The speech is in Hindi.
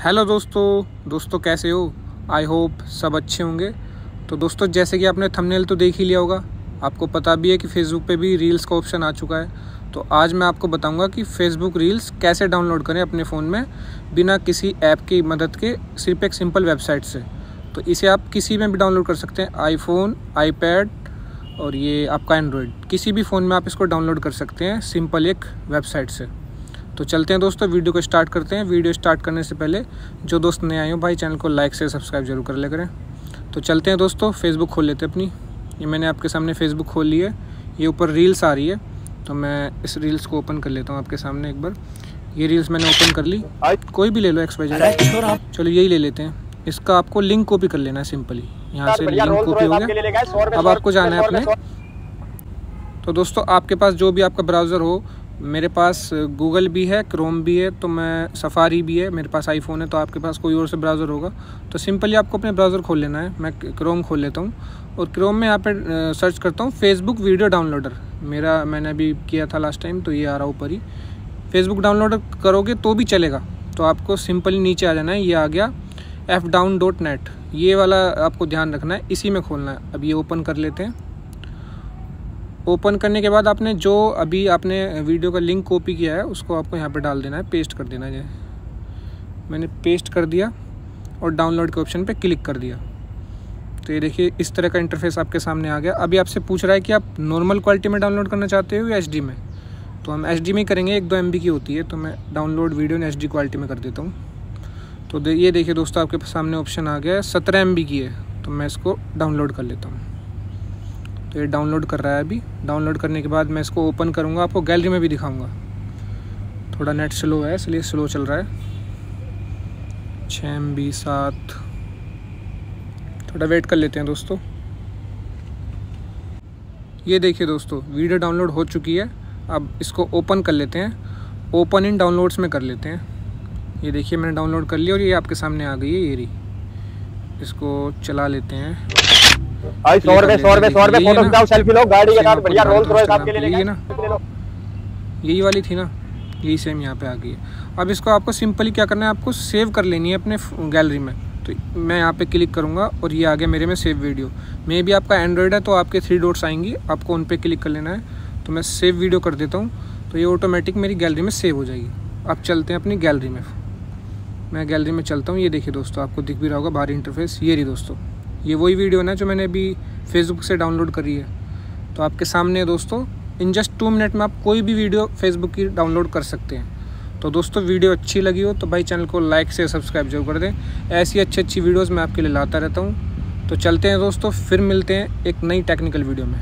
हेलो दोस्तों दोस्तों कैसे हो? आई होप सब अच्छे होंगे। तो दोस्तों, जैसे कि आपने थंबनेल तो देख ही लिया होगा, आपको पता भी है कि फेसबुक पे भी रील्स का ऑप्शन आ चुका है। तो आज मैं आपको बताऊँगा कि फ़ेसबुक रील्स कैसे डाउनलोड करें अपने फ़ोन में बिना किसी ऐप की मदद के, सिर्फ़ एक सिंपल वेबसाइट से। तो इसे आप किसी में भी डाउनलोड कर सकते हैं आईफोन आईपैड और ये आपका एंड्रॉयड किसी भी फ़ोन में आप इसको डाउनलोड कर सकते हैं सिंपल एक वेबसाइट से। तो चलते हैं दोस्तों, वीडियो को स्टार्ट करते हैं। वीडियो स्टार्ट करने से पहले जो दोस्त नए आए हो, भाई चैनल को लाइक से सब्सक्राइब ज़रूर कर ले करें। तो चलते हैं दोस्तों फेसबुक खोल लेते हैं अपनी। ये मैंने आपके सामने फेसबुक खोल ली है। ये ऊपर रील्स आ रही है। तो मैं इस रील्स को ओपन कर लेता हूँ आपके सामने एक बार। ये रील्स मैंने ओपन कर ली। कोई भी ले लो एक्स वाई चलो, यही ले लेते हैं। इसका आपको लिंक कॉपी कर लेना है सिंपली यहाँ से लिंक कॉपी हो गया। अब आपको जाना है अपने। तो दोस्तों, आपके पास जो भी आपका ब्राउज़र हो मेरे पास गूगल भी है, क्रोम भी है तो मैं सफारी भी है, मेरे पास आईफोन है तो आपके पास कोई और से ब्राउज़र होगा। तो सिंपली आपको अपने ब्राउज़र खोल लेना है, मैं क्रोम खोल लेता हूँ। और क्रोम में यहाँ पे सर्च करता हूँ फेसबुक वीडियो डाउनलोडर मेरा, मैंने अभी किया था लास्ट टाइम तो ये आ रहा ऊपर ही। फेसबुक डाउनलोड करोगे तो भी चलेगा। तो आपको सिंपली नीचे आ जाना है, ये आ गया एफ़ डाउन डॉट नेट ये वाला आपको ध्यान रखना है, इसी में खोलना है। अब ये ओपन कर लेते हैं। ओपन करने के बाद आपने जो अभी आपने वीडियो का लिंक कॉपी किया है, उसको आपको यहाँ पे डाल देना है, पेस्ट कर देना है। मैंने पेस्ट कर दिया और डाउनलोड के ऑप्शन पे क्लिक कर दिया। तो ये देखिए, इस तरह का इंटरफेस आपके सामने आ गया। अभी आपसे पूछ रहा है कि आप नॉर्मल क्वालिटी में डाउनलोड करना चाहते हो या एचडी में? तो हम एचडी में करेंगे, एक दो एम की होती है तो मैं डाउनलोड वीडियो एच क्वालिटी में कर देता हूँ। तो ये देखिए दोस्तों, आपके सामने ऑप्शन आ गया है, सत्रह एम की है तो मैं इसको डाउनलोड कर लेता हूँ। तो ये डाउनलोड कर रहा है अभी। डाउनलोड करने के बाद मैं इसको ओपन करूँगा, आपको गैलरी में भी दिखाऊँगा। थोड़ा नेट स्लो है, इसलिए स्लो चल रहा है। छः एम बी सात। थोड़ा वेट कर लेते हैं दोस्तों। ये देखिए दोस्तों वीडियो डाउनलोड हो चुकी है। अब इसको ओपन कर लेते हैं। ओपन इन डाउनलोड्स में कर लेते हैं। ये देखिए, मैंने डाउनलोड कर लिया और ये आपके सामने आ गई है, ये रही। इसको चला लेते हैं। भाई सौ रुपए सौ रुपए सौ रुपए फ़ोटो खिंचाओ सेल्फी लो गाड़ी के साथ बढ़िया रोल थ्रो साहब के लिए ना। यही वाली थी ना यही सेम यहाँ पे आ गई है। अब इसको आपको सिंपली क्या करना है आपको सेव कर लेनी है अपने गैलरी में। तो मैं यहाँ पे क्लिक करूँगा और ये आ गया मेरे में सेव वीडियो मे भी आपका एंड्रॉयड है तो आपके थ्री डॉट्स आएँगी आपको उन पर क्लिक कर लेना है। तो मैं सेव वीडियो कर देता हूँ तो ये ऑटोमेटिक मेरी गैलरी में सेव हो जाएगी। अब चलते हैं अपनी गैलरी में। मैं गैलरी में चलता हूँ ये देखिए दोस्तों आपको दिख भी रहा होगा बाहरी इंटरफेस ये रही दोस्तों। ये वही वीडियो ना जो मैंने अभी फेसबुक से डाउनलोड करी है। तो आपके सामने दोस्तों इन जस्ट टू मिनट में आप कोई भी वीडियो फेसबुक की डाउनलोड कर सकते हैं। तो दोस्तों, वीडियो अच्छी लगी हो तो भाई चैनल को लाइक से सब्सक्राइब ज़रूर कर दें। ऐसी अच्छी अच्छी वीडियोज़ मैं आपके लिए लाता रहता हूँ। तो चलते हैं दोस्तों, फिर मिलते हैं एक नई टेक्निकल वीडियो में।